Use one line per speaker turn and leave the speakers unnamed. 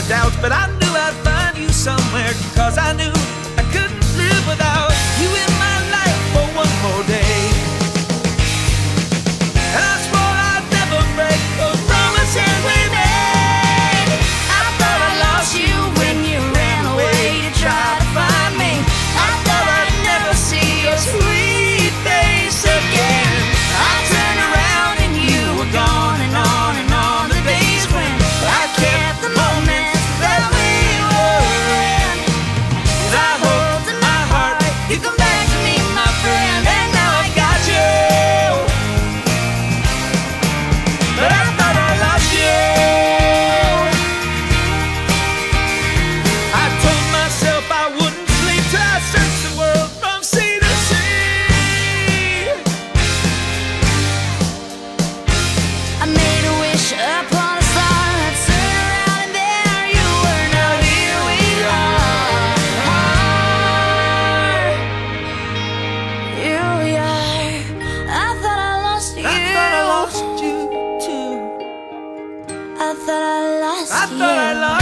my
doubts,
but I
knew. thought I lost
I you.
I
thought I lost